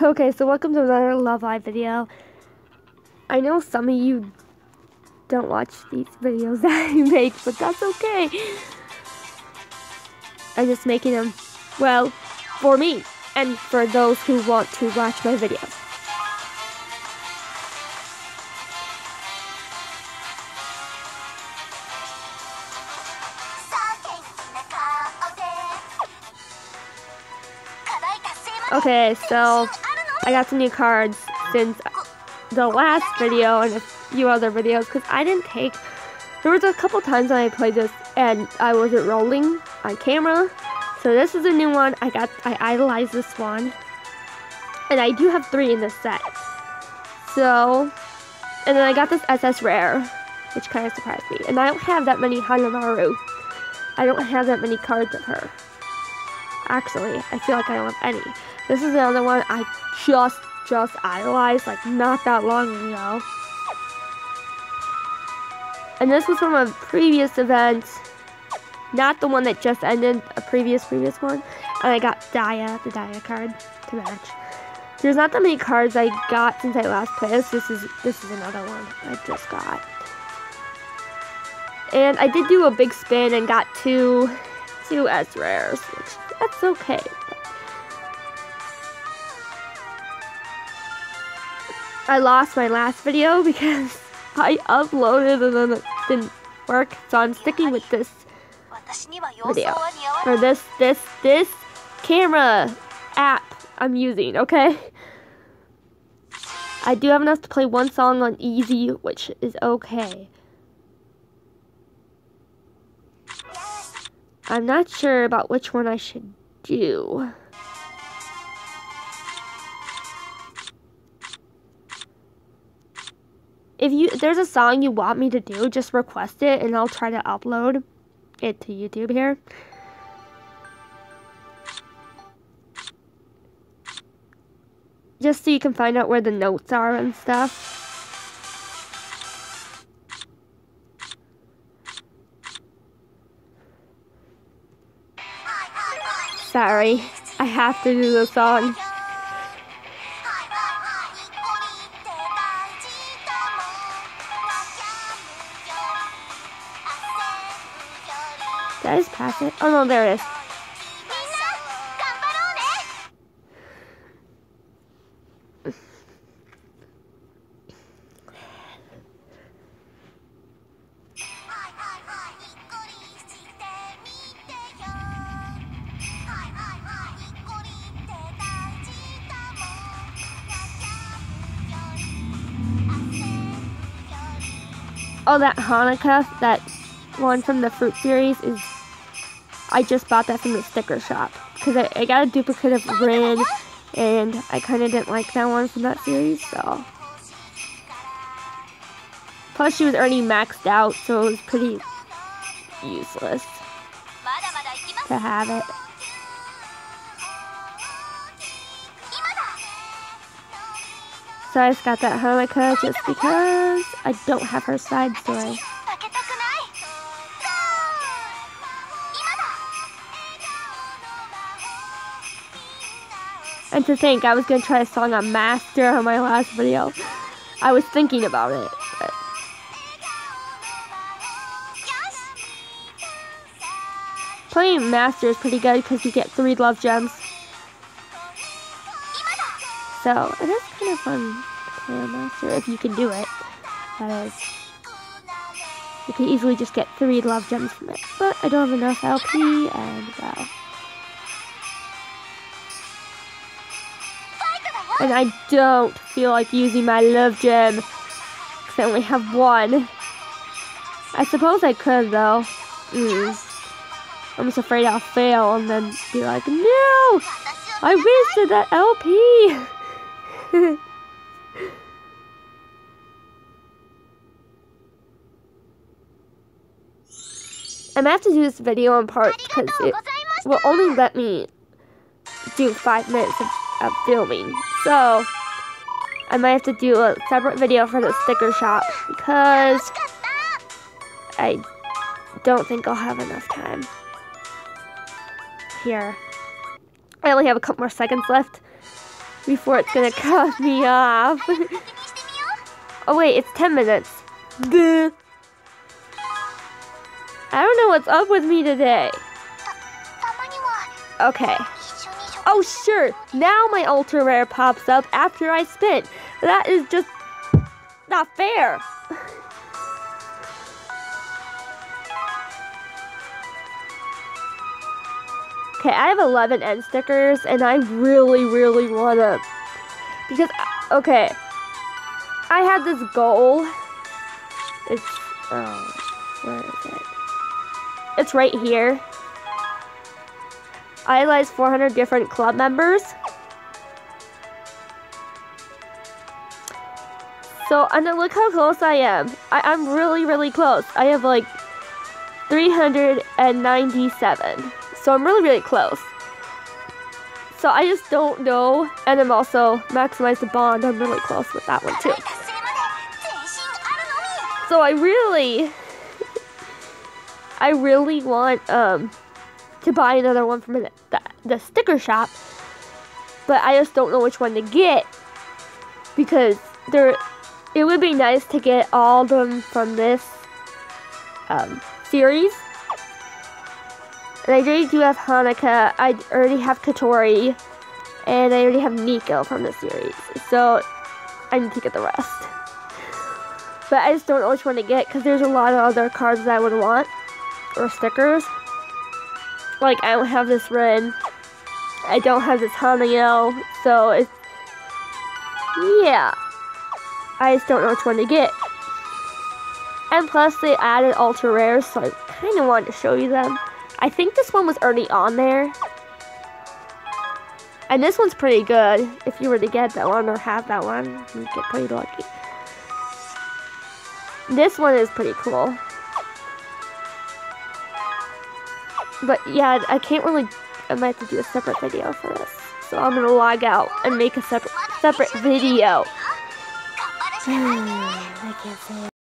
Okay, so welcome to another Love Live video. I know some of you don't watch these videos that I make, but that's okay. I'm just making them, well, for me and for those who want to watch my videos. Okay, so I got some new cards since the last video and a few other videos because I didn't take. There was a couple times when I played this and I wasn't rolling on camera. So this is a new one. I got I idolized this one. And I do have three in this set. So and then I got this SS Rare, which kind of surprised me. And I don't have that many Hanamaru. I don't have that many cards of her. Actually, I feel like I don't have any. This is another one I just, just idolized, like, not that long ago. And this was from a previous event, not the one that just ended, a previous, previous one. And I got Dia, the Dia card, to match. There's not that many cards I got since I last played this. This is, this is another one I just got. And I did do a big spin and got two, two S rares, which that's okay. I lost my last video because I uploaded and then it didn't work. So I'm sticking with this video. Or this, this, this camera app I'm using, okay? I do have enough to play one song on easy, which is okay. I'm not sure about which one I should do. if you there's a song you want me to do, just request it and I'll try to upload it to YouTube here. Just so you can find out where the notes are and stuff. Sorry, I have to do the song. Did I just pass it? Oh no, there it is. Oh, that Honoka, that one from the Fruit series is I just bought that from the sticker shop. Because I, I got a duplicate of Rin and I kind of didn't like that one from that series so. Plus she was already maxed out so it was pretty useless to have it so I just got that Honoka just because I don't have her side story And to think, I was going to try a song on Master on my last video. I was thinking about it. But... Playing Master is pretty good because you get three love gems. So, it is kind of fun to play Master if you can do it. That is. You can easily just get three love gems from it. But I don't have enough LP and. And I don't feel like using my love gem. Because I only have one. I suppose I could though. Mm. I'm just afraid I'll fail and then be like, no! I wasted that LP! I'm gonna have to do this video in parts because it will only let me do five minutes of, of filming. So, I might have to do a separate video for the sticker shop because I don't think I'll have enough time. Here. I only have a couple more seconds left. Before it's gonna cut me off. oh wait, it's 10 minutes. I don't know what's up with me today. Okay. Oh sure, now my ultra rare pops up after I spin. That is just not fair. Okay, I have 11 end stickers, and I really, really want to, because, okay, I had this goal, it's, oh, where is it? It's right here. Idolize 400 different club members. So, and then look how close I am. I, I'm really, really close. I have like 397. So I'm really, really close. So I just don't know. And I'm also maximize the bond. I'm really close with that one too. So I really, I really want um, to buy another one from the, the, the sticker shop. But I just don't know which one to get. Because there, it would be nice to get all of them from this um, series. And I already do have Honoka. I already have Kotori. And I already have Nico from the series. So I need to get the rest. But I just don't know which one to get because there's a lot of other cards that I would want. Or stickers. Like I don't have this Ren. I don't have this Hanayo. So it's... Yeah. I just don't know which one to get. And plus they added ultra rares so I kind of wanted to show you them. I think this one was already on there. And this one's pretty good. If you were to get that one or have that one, you get pretty lucky. This one is pretty cool. But yeah, I can't really, I might have to do a separate video for this. So I'm gonna log out and make a separate, separate video. I can't say it.